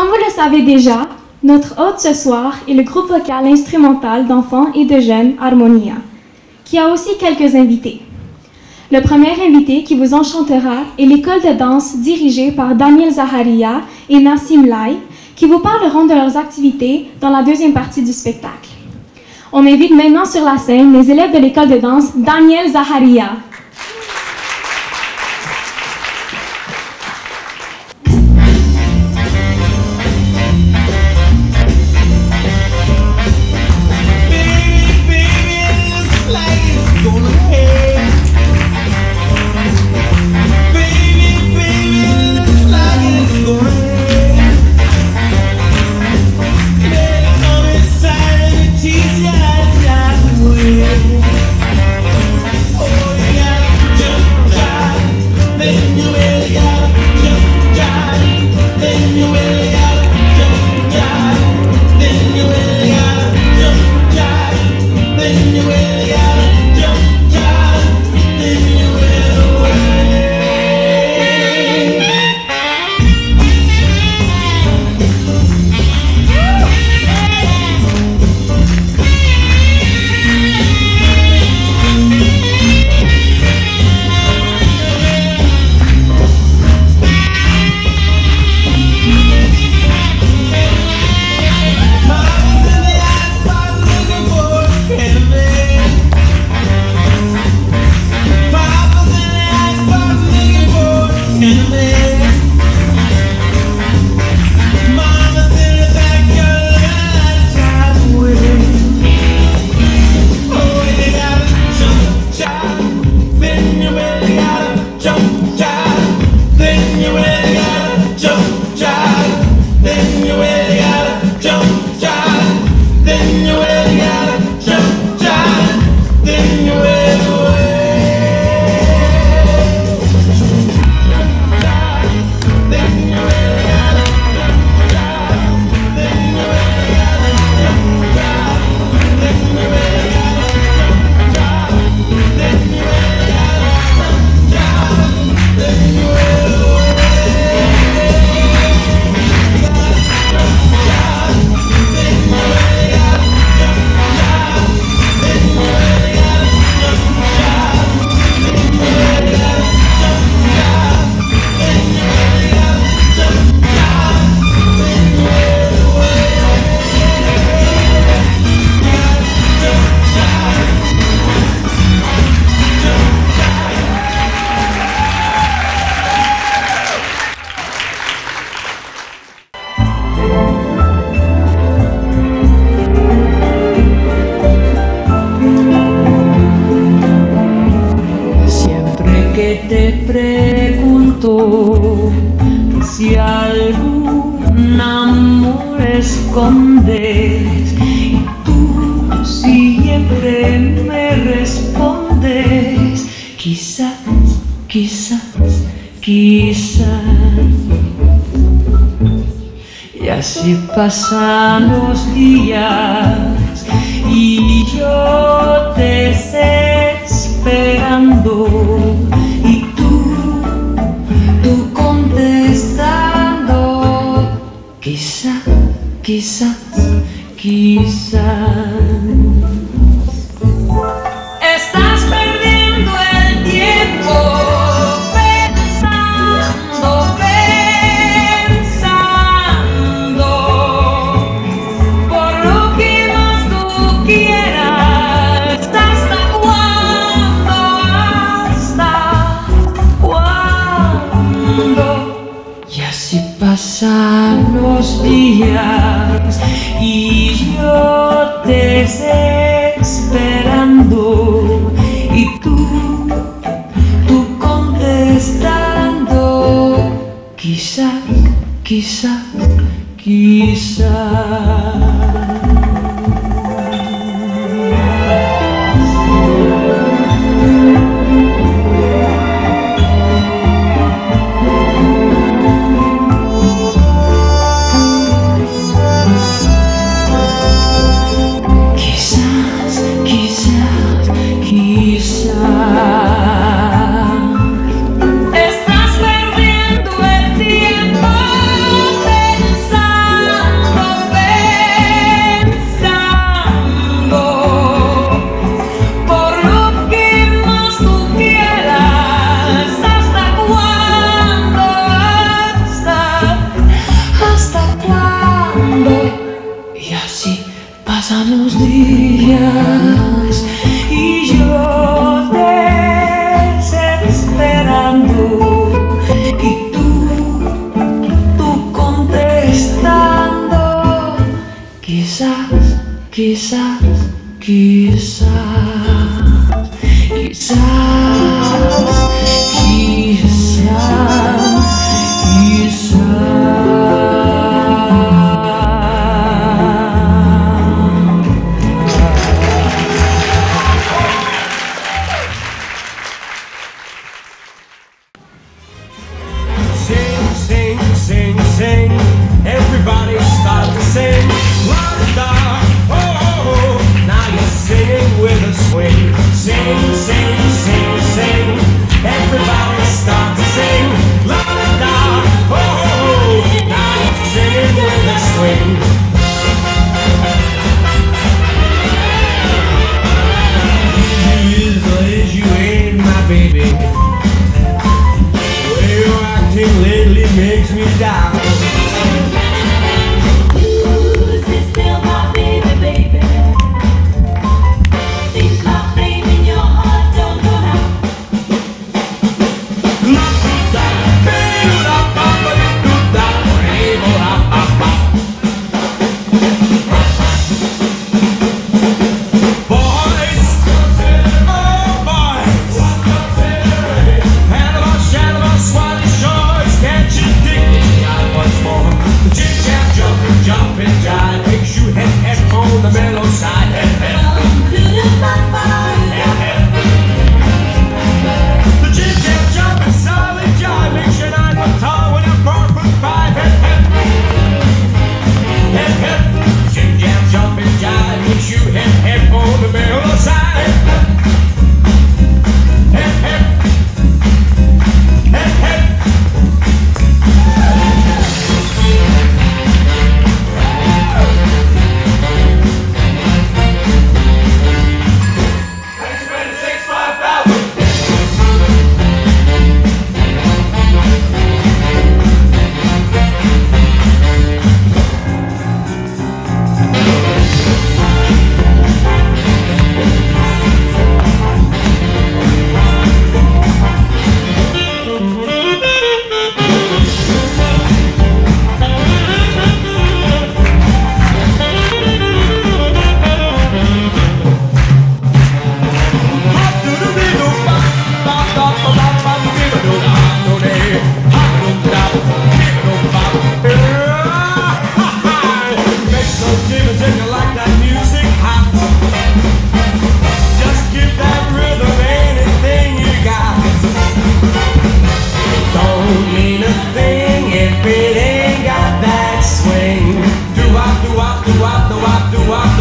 Comme vous le savez déjà, notre hôte ce soir est le groupe vocal instrumental d'enfants et de jeunes Harmonia, qui a aussi quelques invités. Le premier invité qui vous enchantera est l'école de danse dirigée par Daniel Zaharia et Nassim Lai, qui vous parleront de leurs activités dans la deuxième partie du spectacle. On invite maintenant sur la scène les élèves de l'école de danse Daniel Zaharia. anywhere. jump jump, then you te pregunto si algún amor escondes y tú siempre me respondes quizás, quizás, quizás y así pasan los días días y yo te esperando y tú, tú contestando, quizá, quizá, quizá. Quizás, quizás, quizás. do I, do I, do I, do I.